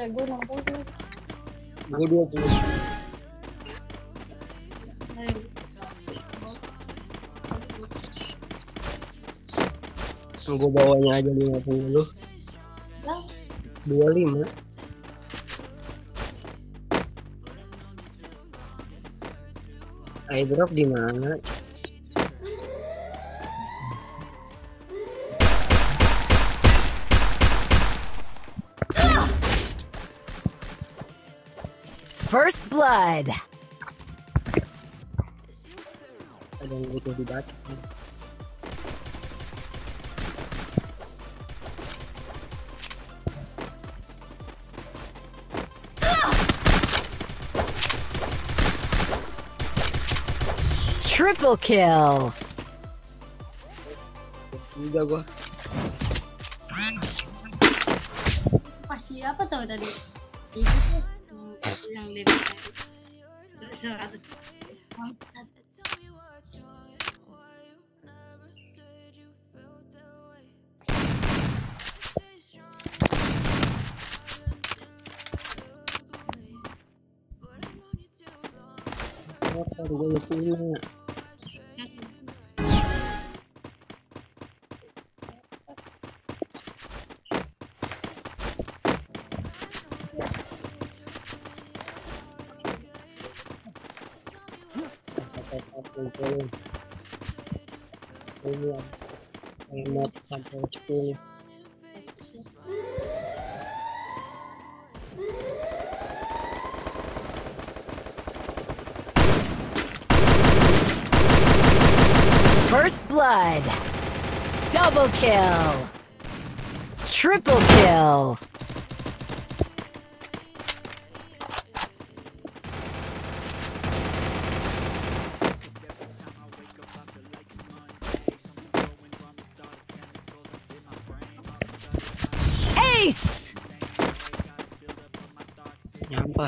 ya gue 60 gue 20 gue bawanya aja 50 25 Aibrok di mana? blood. Triple kill. Masih apa tahu tadi? Itu tuh. I'm not First blood. Double kill. Triple kill.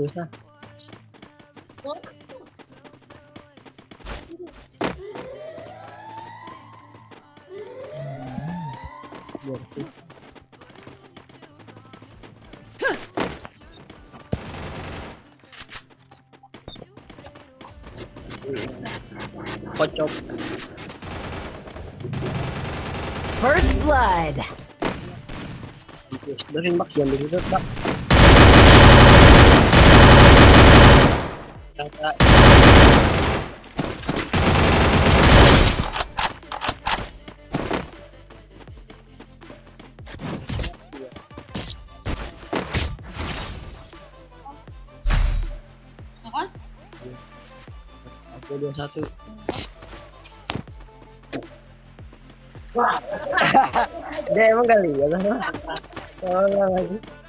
Akhirnya gak ada yang susah. Biar susah. Kocok. First blood. Sebenarnya bak jangan begitu bak. Kata Ya kan? aku dua satu. Dia emang kali ya lah. Tolong lagi.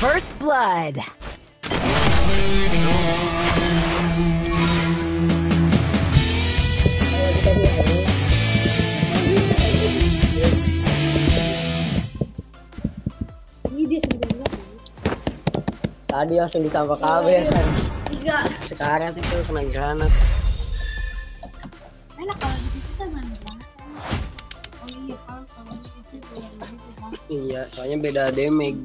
First blood. Tadi langsung disampak KB kan. Tiga. Sekarang itu kena granat. Enak kalau di situ kan mana banget. Oh iya kalau di situ. Iya, soalnya beda damage.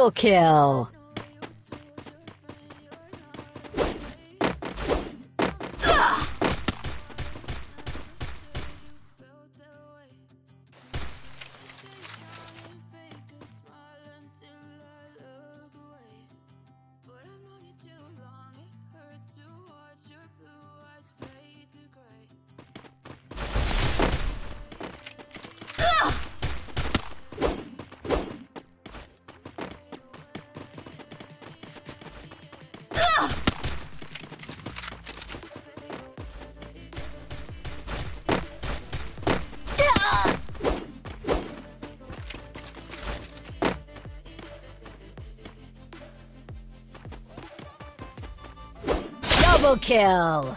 Triple kill. kill!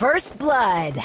First Blood.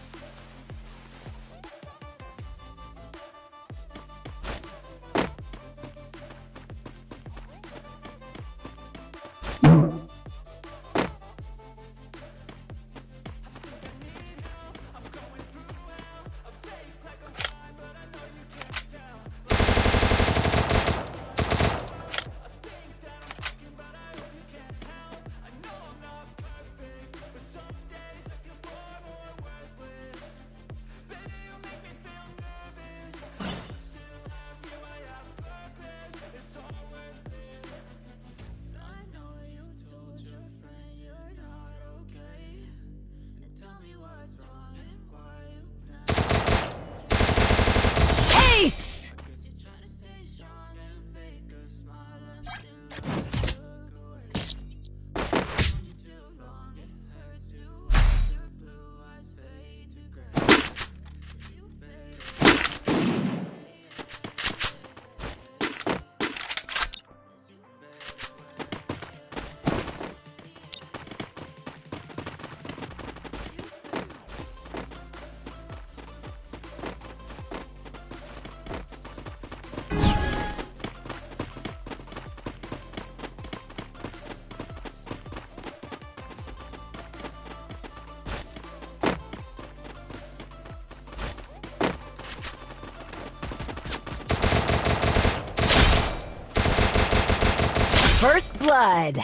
blood.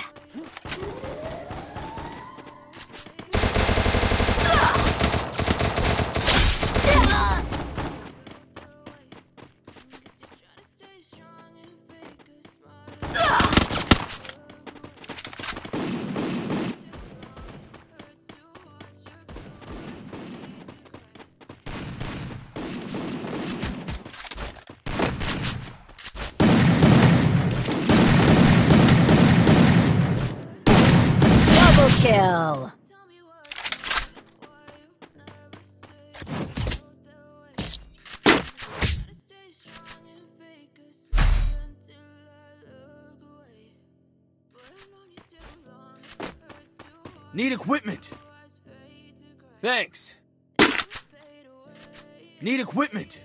Need equipment. Thanks. Need equipment.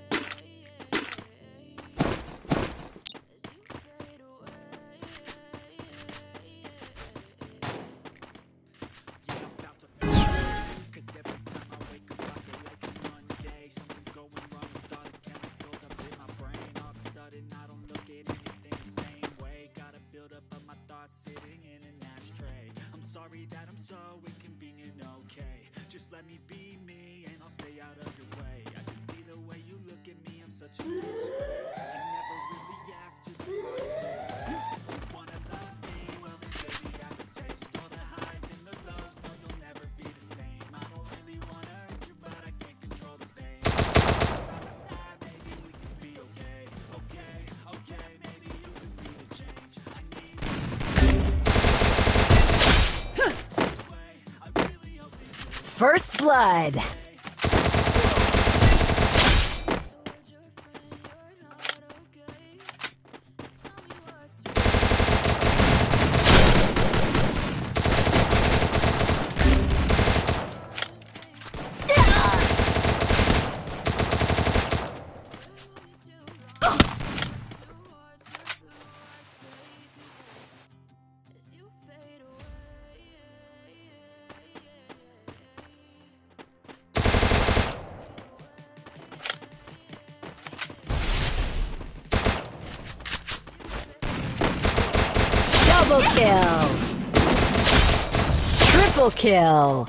blood. kill. Triple kill.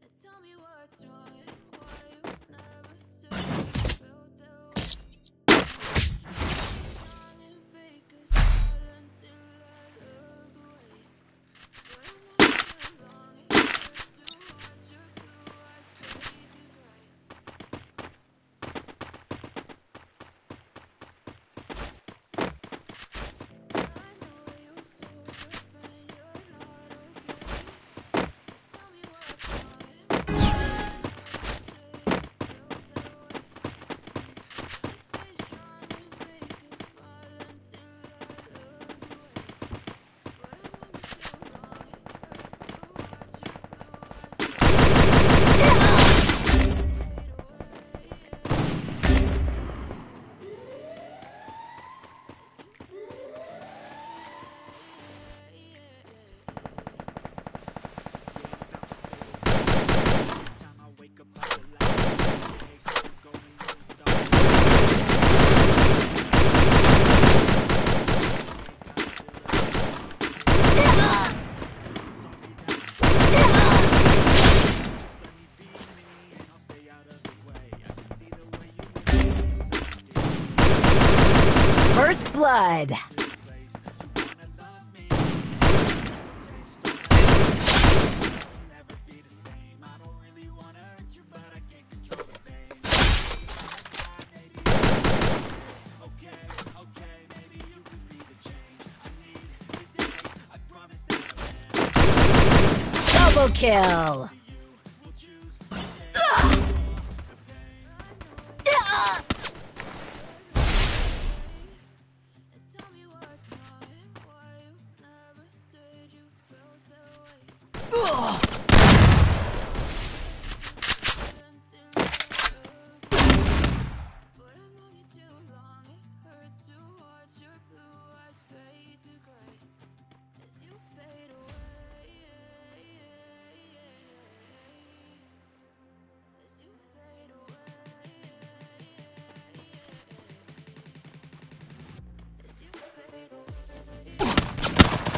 Kill.